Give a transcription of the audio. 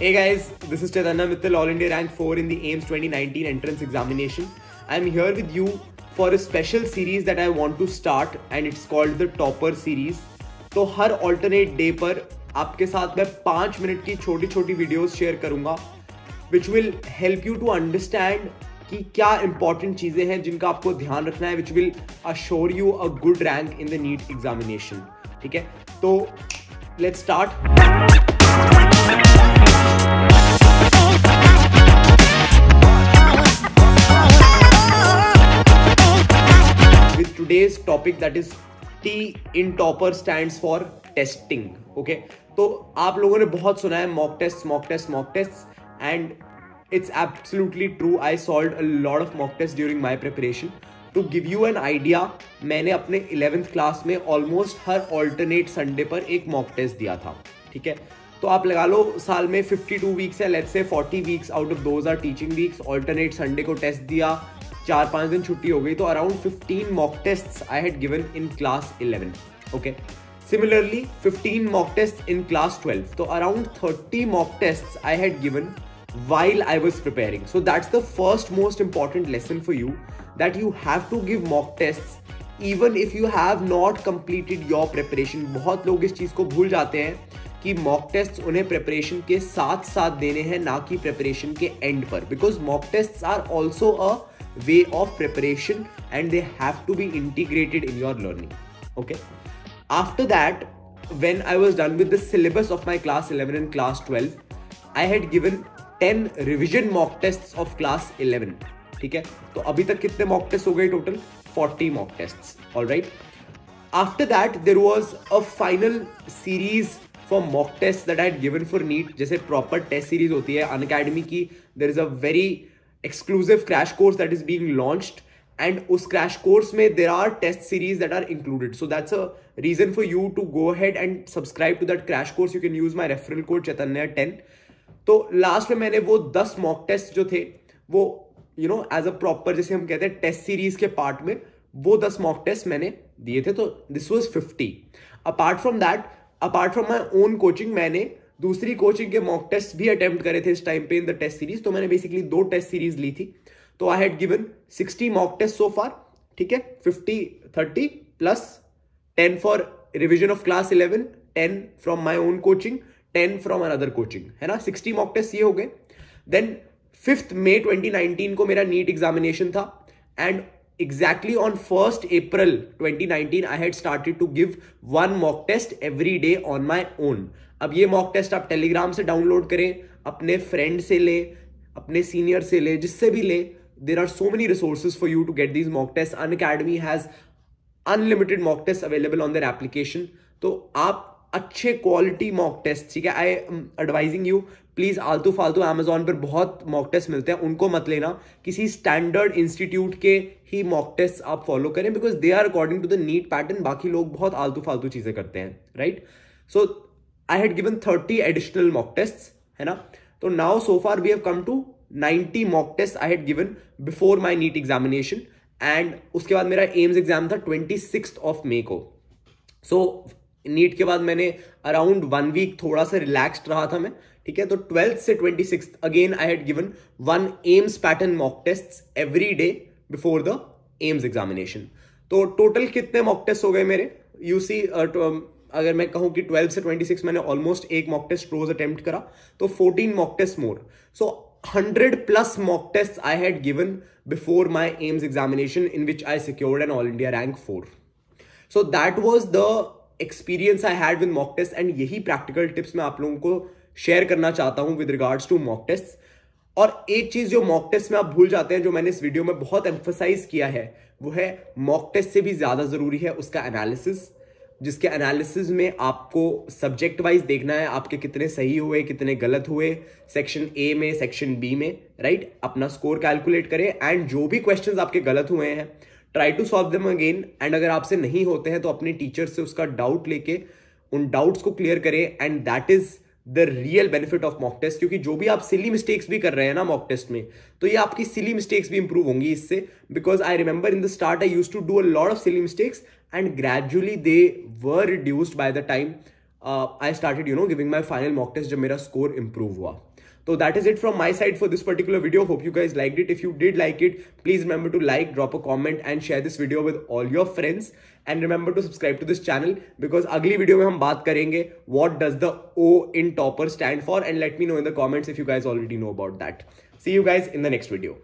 Hey guys, this is Chaitanya Mittal, All India Rank 4 in the AIMS 2019 entrance examination. I'm here with you for a special series that I want to start and it's called the Topper series. तो हर alternate day पर आपके साथ मैं पाँच minute की छोटी छोटी videos share करूँगा which will help you to understand कि क्या इंपॉर्टेंट चीज़ें हैं जिनका आपको ध्यान रखना है which will assure you a good rank in the NEET examination ठीक है तो let's start. With today's topic that is t in topper stands for testing, okay? तो आप लोगों ने बहुत सुना है mock test mock test mock test and it's absolutely true I solve a lot of mock test during my preparation to give you an idea, मैंने अपने 11th class में ऑलमोस्ट हर ऑल्टरनेट संडे पर एक मॉक टेस्ट दिया था, ठीक है? तो आप लगा लो साल में 52 वीक्स है let's say 40 weeks out of those are teaching weeks alternate Sunday को टेस्ट दिया चार पाँच दिन छुट्टी हो गई तो around 15 mock test I had given in class 11 okay similarly 15 mock test in class 12 तो around 30 mock test I had given while I was preparing. So that's the first most important lesson for you that you have to give mock tests even if you have not completed your preparation. बहुत लोग इस चीज को भूल जाते हैं कि mock test उन्हें प्रिपरेशन के साथ साथ देने हैं ना कि प्रिपरेशन के एंड पर because mock test are also a way of preparation and they have to be integrated in your learning okay after that when I was done with the syllabus of my class 11 and class 12, I had given 10 revision mock test of class 11 ठीक है? तो अभी तक कितने mock test हो गए total? 40 mock test all right after that there was a final series for mock test that I given for NEET जैसे proper test series होती है अन अकेडमी की there is a very exclusive crash course that is being launched and उस crash course में there are test series that are included. So that's a reason for you to go ahead and subscribe to that crash course. You can use my referral code, chaitanya 10 तो last में मैंने वो दस mock test जो थे, वो you know as a proper जैसे हम कहते हैं टेस्ट सीरीज़ के पार्ट में, वो दस मॉक टेस्ट मैंने दिए थे तो this was fifty apart from that apart from my own coaching मैंने दूसरी कोचिंग के मॉक टेस्ट भी अटेम्प्ट करे थे इस टाइम पे इन द टेस्ट सीरीज़ तो मैंने बेसिकली दो टेस्ट सीरीज़ ली थी. तो I had given sixty mock test so far ठीक है? Fifty thirty plus ten for revision of class eleven ten from my own coaching ten from another coaching है ना? सिक्सटी मॉक टेस्ट ये हो गए. देन फिफ्थ मे 2019 को मेरा NEET examination था. And exactly on first April 2019 I had started to give one mock test every day on my own अब ये मॉक टेस्ट आप टेलीग्राम से डाउनलोड करें, अपने फ्रेंड से ले, अपने सीनियर से ले, जिससे भी ले. There are so many resources for you to get these mock test Unacademy has unlimited mock test available on their application तो आप अच्छे क्वालिटी मॉक टेस्ट ठीक है? आई एडवाइजिंग यू प्लीज़ आलतू फालतू अमेजोन पर बहुत मॉक टेस्ट मिलते हैं। उनको मत लेना। किसी स्टैंडर्ड इंस्टीट्यूट के ही मॉक टेस्ट आप फॉलो करें because they are according to the NEET pattern बाकी लोग बहुत आलतू फालतू चीज़ें करते हैं right so I had given thirty additional mock test है ना? तो now so far we have come to 90 mock test I had given before my NEET examination and उसके बाद मेरा एम्स एग्ज़ाम था ट्वेंटी सिक्स ऑफ़ मे को। So NEET के बाद मैंने अराउंड वन वीक थोड़ा सा रिलैक्स्ड रहा था मैं ठीक है? तो ट्वेल्थ से twenty six again I had given one AIIMS pattern mock test every day before the AIIMS examination तो टोटल कितने मॉक टेस्ट हो गए मेरे? यू सी uh, अगर मैं कहूँ कि 12 से 26 मैंने ऑलमोस्ट एक मॉक टेस्ट रोज अटेम्प्ट करा तो 14 mock test more so 100 plus mock test I had given before my AIIMS examination in which I secured an all India rank four so that was the experience I had with mock test and यही practical tips मैं आप लोगों को share करना चाहता हूँ with regards to mock test और एक चीज़ जो मॉक टेस्ट में आप भूल जाते हैं, जो मैंने इस वीडियो में बहुत एम्फोसाइज किया है, वो है मॉक टेस्ट से भी ज़्यादा ज़रूरी है उसका एनालिसिस जिसके एनालिसिस में आपको सब्जेक्ट वाइज देखना है, आपके कितने सही हुए, कितने गलत हुए सेक्शन ए में सेक्शन बी में राइट अपना स्कोर कैलकुलेट करें एंड जो भी क्वेश्चंस आपके गलत हुए हैं try to solve them again and अगर आपसे नहीं होते हैं तो अपने टीचर से उसका डाउट लेके, उन डाउट्स को क्लियर करें. And that is the real benefit of mock test क्योंकि जो भी आप सिली मिस्टेक्स भी कर रहे हैं ना मॉक टेस्ट में तो ये आपकी सिली मिस्टेक्स भी इंप्रूव होंगी इससे. Because I remember in the start I use to do a lot of silly mistakes and gradually they were reduced by the time I started you know giving my final mock test जब मेरा score improve हुआ. So that is it from my side for this particular video. Hope you guys liked it. If you did like it, please remember to like, drop a comment and share this video with all your friends. And remember to subscribe to this channel because ugly video mein hum baat karenge what does the O in topper stand for and let me know in the comments if you guys already know about that. See you guys in the next video.